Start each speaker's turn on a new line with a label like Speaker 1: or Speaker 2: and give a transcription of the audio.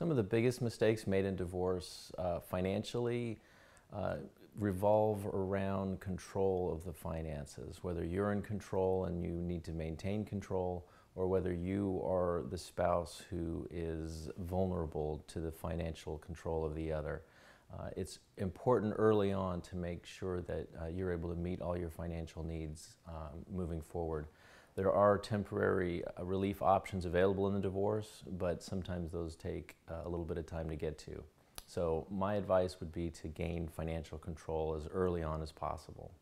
Speaker 1: Some of the biggest mistakes made in divorce uh, financially uh, revolve around control of the finances, whether you're in control and you need to maintain control, or whether you are the spouse who is vulnerable to the financial control of the other. Uh, it's important early on to make sure that uh, you're able to meet all your financial needs um, moving forward. There are temporary uh, relief options available in the divorce, but sometimes those take uh, a little bit of time to get to. So my advice would be to gain financial control as early on as possible.